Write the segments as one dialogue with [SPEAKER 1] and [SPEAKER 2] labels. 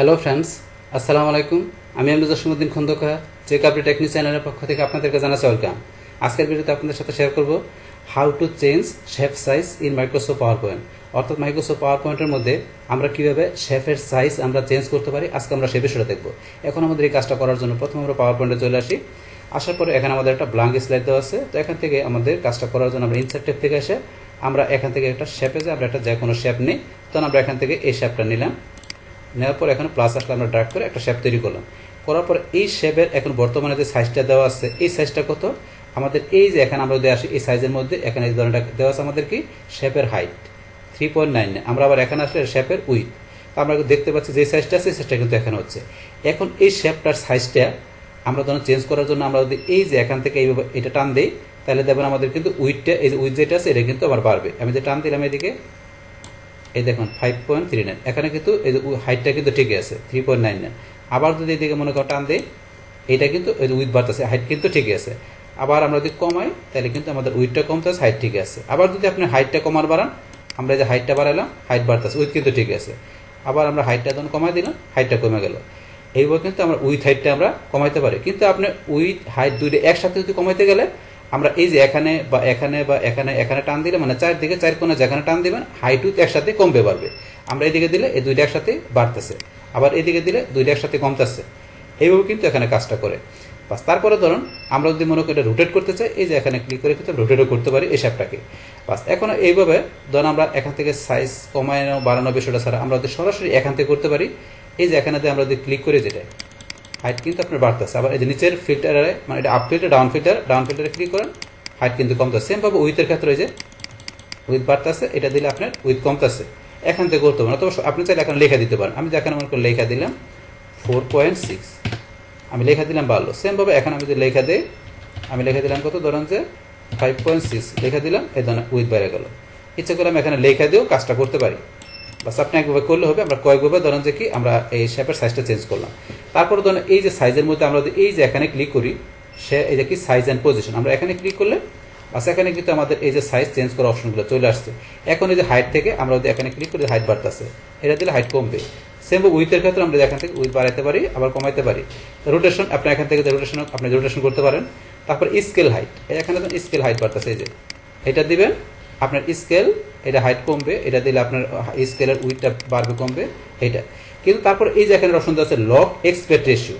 [SPEAKER 1] Hello friends আসসালামু আলাইকুম আমি আমরুজ জসিমুদ্দিন খন্দকার যে কাপড়ি টেকনিক চ্যানেলের পক্ষ থেকে আপনাদেরকে জানাচ্ছি ওয়েলকাম আজকের ভিডিওতে আপনাদের সাথে শেয়ার করব how to change shape size in Microsoft PowerPoint অর্থাৎ মাইক্রোসফট পাওয়ার পয়েন্টের মধ্যে আমরা কীভাবে শেফের সাইজ আমরা চেঞ্জ করতে পারি, আজকে আমরা সে বিষয়টা দেখব। এখন আমাদের এই কাজটা করার জন্য প্রথমে আমরা পাওয়ার পয়েন্টে চলে আসি। আসার পরে এখানে আমাদের একটা ব্লাঙ্ক স্লাইড দেওয়া আছে। তো এখান থেকে আমাদের কাজটা করার জন্য আমরা ইনসার্ট থেকে এসে আমরা এখান থেকে একটা শেপে যে আমরা একটা যে কোনো শেপ নিই। তখন আমরা এখান থেকে এই শেপটা নিলাম। নেওয়ার পর এখানে প্লাস আসলে আমরা ড্রাগ করে একটা শেপ তৈরি করলাম। করার পর এই শেপের এখন বর্তমানে যে সাইজটা দেওয়া আছে, এই সাইজটা কত? আমাদের এই যে এখানে আমরা যদি আসি, এই সাইজের মধ্যে এখানে এই ধরনের দেওয়া আছে আমাদের কি? শেপের হাইট থ্রি পয়েন্ট নাইন আমরা আবার এখানে আসলে শেপের উইথ আমরা দেখতে পাচ্ছি যে সাইজটা আছে সেটা কিন্তু এখানে হচ্ছে। এখন এই শেপটার সাইজটা আমরা ধরুন চেঞ্জ করার জন্য আমরা যদি এই যে এখান থেকে এইভাবে এটা টান দিই, তাহলে দেখবেন আমাদের কিন্তু উইথটা এই যে উইথ যেটা আছে, এটা কিন্তু আবার বাড়বে। আমি যে টান দিলাম এদিকে এই দেখুন ফাইভ পয়েন্ট থ্রি নাইন এখানে কিন্তু এই হাইটটা কিন্তু ঠিকই আছে থ্রি পয়েন্ট নাইন নাইন আবার যদি এদিকে মনে করো টান দিই এটা কিন্তু এই যে উইথ বাড়তেছে হাইট কিন্তু ঠিকই আছে। আবার আমরা যদি কমাই, তাহলে কিন্তু আমাদের উইথটা কমতেছে হাইট ঠিক আছে। আবার যদি আপনি হাইটটা কমার বাড়ান, আমরা যে হাইটটা বাড়ালাম হাইট বাড়তেছে উইথ কিন্তু ঠিক আছে। আবার আমরা হাইটটা যখন কমাই দিলাম হাইটটা কমে গেল। এইভাবে কিন্তু আমরা উইথ হাইটটা আমরা কমাইতে পারি। কিন্তু আপনি উইথ হাইট দুইটা একসাথে যদি কমাইতে গেলে আমরা এই যে এখানে বা এখানে বা এখানে এখানে টান দিলে মানে চারদিকে, চার কোণে যেখানে টান দিবেন হাইট একসাথে কমবে বাড়বে। আমরা এদিকে দিলে এই দুইটা একসাথে বাড়তেছে। আবার এদিকে দিলে দুইটা একসাথে কমতেছে। এইভাবে কিন্তু এখানে কাজটা করে। বাস তারপরে ধরুন, আমরা যদি মনে করি এটা রোটেট করতে চাই, এই যে এখানে ক্লিক করে কিন্তু রোটেটও করতে পারি এই শ্যাপটাকে বাস এখন এইভাবে ধরুন আমরা এখান থেকে সাইজ কমানো বাড়ানো বিষয়টা ছাড়া আমরা যদি সরাসরি এখান থেকে করতে পারি, এই যে এখানে আমরা যদি ক্লিক করি যেটা হাইট কিন্তু আপনার বাড়তেছে। আবার এই যে নিচের ফিল্টারে মানে এটা up filter down filter down ফিল্টারে click করেন হাইট কিন্তু কমতেছে। সেমভাবে উইথের ক্ষেত্রে যে উইথ বাড়তেছে, এটা দিলে আপনার উইথ কমতেছে। এখান থেকে করতে পারেন অথবা আপনি চাইলে এখন লেখা দিতে পারেন। আমি যেখানে মনে করি লেখা দিলাম ফোর পয়েন্ট সিক্স আমি লেখা দিলাম বাড়লো। সেমভাবে এখানে আমি যদি লেখা দিই, আমি লেখা দিলাম কত? ধরেন যে ফাইভ পয়েন্ট সিক্স লেখা দিলাম, এই ধরনের উইথ বেড়ে গেল। ইচ্ছা করে আমি এখানে লেখা দিয়েও কাজটা করতে পারি। বাস আপনি একভাবে করলে হবে। আমরা কয়েকভাবে ধরেন যে কি আমরা এই শেপের সাইজটা চেঞ্জ করলাম। তারপরে ধরেন এই যে সাইজের মধ্যে আমরা এই যে এখানে ক্লিক করি, সে এই যে কি সাইজ অ্যান্ড পজিশন আমরা এখানে ক্লিক করলে, বাস এখানে কিন্তু আমাদের এই যে সাইজ চেঞ্জ করার অপশনগুলো চলে আসছে। এখন এই যে হাইট থেকে আমরা যদি এখানে ক্লিক করি হাইট বাড়তেছে। এটা দিলে হাইট কমবে। সেম উইথের ক্ষেত্রে আমরা এখান থেকে উইথ বাড়াইতে পারি, আবার কমাইতে পারি। রোটেশন আপনি এখান থেকে রোটেশন আপনি রোটেশন করতে পারেন। তারপর স্কেল হাইট এখানে স্কেল হাইট বাড়তেছে, এই যে। এটা দিবেন, আপনার স্কেল এটা হাইট কমবে। এটা দিলে আপনার স্কেলের উইথটা বাড়বে, কমবে। এটা কিন্তু তারপর এই যে এখানে অপশন আছে লক এক্সপেক্ট রেশিও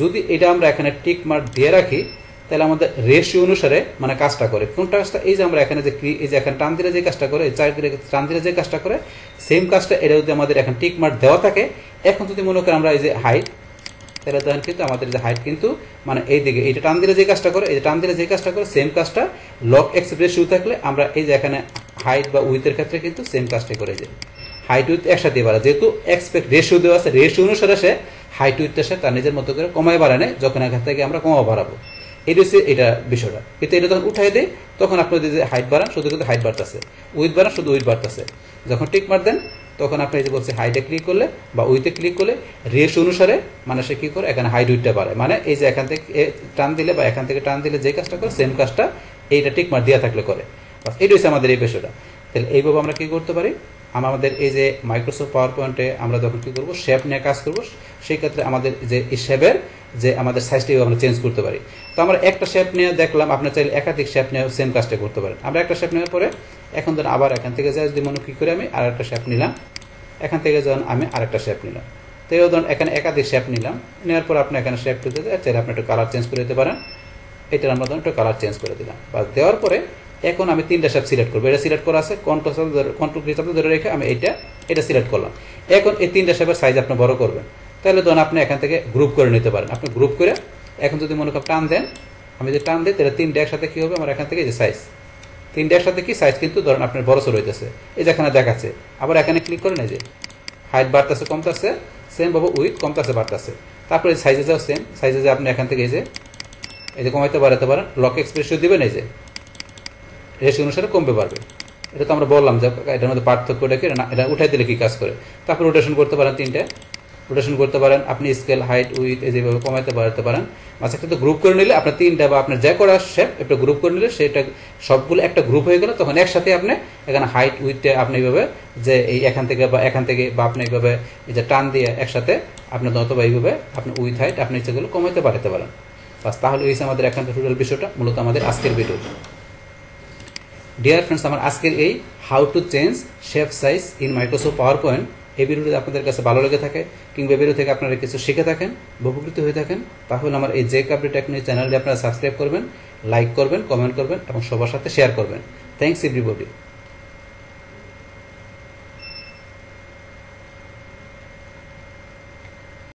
[SPEAKER 1] যদি এটা আমরা এখানে টিক মার্ক দিয়ে রাখি, তাহলে আমাদের রেশিও অনুসারে মানে কাজটা করে। কোন কাজটা? এই যে আমরা এখানে যে এই যে এখানে টান দিলে যে কাজটা করে চার টান দিলে যে কাজটা করে সেম কাজটা এটা যদি আমাদের এখন টিক মার্ক দেওয়া থাকে, এখন যদি মনে করি আমরা এই যে হাইট তাহলে দেখেন কিন্তু আমাদের যে হাইট কিন্তু মানে এই দিকে, এইটা টান দিলে যে কাজটা করে এই টান দিলে যে কাজটা করে সেম কাজটা লক এক্সেপ্ট রেশিও থাকলে আমরা এই যে এখানে হাইট বা উইথের ক্ষেত্রে কিন্তু সেম কাজটাই করে যাই হাইট উইথ একসাথে বাড়া। যেহেতু এক্সপেক্ট রেশিও দেওয়া আছে রেশিও অনুসারে সে হাইট উইথটা সে তার নিজের মতো করে কমায় বাড়ানে যখন এখান থেকে আমরা কমা বাড়াবো। এই হচ্ছে এটা বিষয়টা। কিন্তু এটা যখন উঠাই দেয়, তখন আপনি যদি হাইট বাড়ান, শুধু কিন্তু হাইট বাড়তেছে। উইথ বাড়ান, শুধু উইথ বাড়তেছে। যখন টিক মার দেন, তখন আপনি যে বলছে হাইটে ক্লিক করলে বা উইথে ক্লিক করলে রেশ অনুসারে মানে সে কী করে? এখানে হাইট উইথটা বাড়ে মানে এই যে এখান থেকে টান দিলে বা এখান থেকে টান দিলে যে কাজটা করে সেম কাজটা এইটা টিক মার দেওয়া থাকলে করে। এটা হচ্ছে আমাদের এই বিষয়টা। তাহলে এইভাবে আমরা কী করতে পারি? আমাদের এই যে মাইক্রোসফট পাওয়ার পয়েন্টে আমরা যখন কী করব শেপ নিয়ে কাজ করব, সেই ক্ষেত্রে আমাদের যে শেপের যে আমাদের সাইজটা আমরা চেঞ্জ করতে পারি। তো আমরা একটা শেপ নিয়ে দেখলাম আপনার চাইলে একাধিক শেপ নিয়ে সেম কাজটা করতে পারেন। আমরা একটা শেপ নেওয়ার পরে এখন ধরুন আবার এখান থেকে যাই, যদি মনে কী করে আমি আর একটা শেপ নিলাম, এখান থেকে যখন আমি আরেকটা শেপ নিলাম। তো এই ধরুন এখানে একাধিক শেপ নিলাম, নেওয়ার পর আপনি এখানে শেপ দিতে চাইলে আপনি একটু কালার চেঞ্জ করে দিতে পারেন। এটার আমরা ধরুন একটু কালার চেঞ্জ করে দিলাম। বা দেওয়ার পরে এখন আমি তিনটা শেপ সিলেক্ট করব। এটা সিলেক্ট করা আছে কন্ট্রোল কন্ট্রোল হিসাবে ধরে রেখে আমি এটা এটা সিলেক্ট করলাম। এখন এই তিনটা শেপের সাইজ আপনি বড় করবেন। তাহলে ধরুন আপনি এখান থেকে গ্রুপ করে নিতে পারেন। আপনি গ্রুপ করে এখন যদি মনে করেন টান দেন, আমি যদি টান দিই, তাহলে তিনটে একসাথে কী হবে? আমার এখান থেকে যে সাইজ তিনটে একসাথে কি? সাইজ কিন্তু ধরেন আপনার বড় সর হইতেছে এই যেখানে দেখাচ্ছে। আবার এখানে ক্লিক করেন এই যে হাইট বাড়তেছে, কমতেছে সেম ভাবে উইথ কমতেছে, বাড়তেছে। তারপরে সাইজে যাও সেম সাইজে যে আপনি এখান থেকে এই যে এই যে কমাইতে বাড়াতে পারেন। লক এক্সপ্রেসিও দিবেন এই যে। রেশি অনুসারে কমবে পারবে এটা তো আমরা বললাম যে এটার মধ্যে পার্থক্যটা কি এটা উঠাই দিলে কি কাজ করে? তারপর রোটেশন করতে পারেন তিনটে। রোটেশন করতে পারেন, আপনি স্কেল হাইট উইথ এই যেভাবে কমাইতে বাড়াতে পারেন। মাঝে একটা গ্রুপ করে নিলে আপনার তিনটা বা আপনার যে করা শেপ একটা গ্রুপ করে নিলে সেটা সবগুলো একটা গ্রুপ হয়ে গেল, তখন একসাথে আপনি এখানে হাইট উইথটা আপনি এইভাবে যে এই এখান থেকে বা এখান থেকে বা আপনি এইভাবে এই যে টান দিয়ে একসাথে আপনি অথবা এইভাবে আপনি উইথ হাইট আপনি সেগুলো কমাইতে পারতে পারেন। বাস তাহলে এই আমাদের এখান টোটাল বিষয়টা, মূলত আমাদের আজকের ভিডিও ডিয়ার ফ্রেন্ডস আমার আজকের এই how to change shape size in Microsoft PowerPoint এই ভিডিওটি আপনাদের কাছে ভালো লেগে থাকে কিংবা ভিডিও থেকে আপনারা কিছু শিখে থাকেন, উপকৃত হয়ে থাকেন, তাহলে আমার এই জে আপডেট টেকনোলজি চ্যানেলটি আপনারা সাবস্ক্রাইব করবেন লাইক করবেন কমেন্ট করবেন এবং সবার সাথে শেয়ার করবেন। Thanks everybody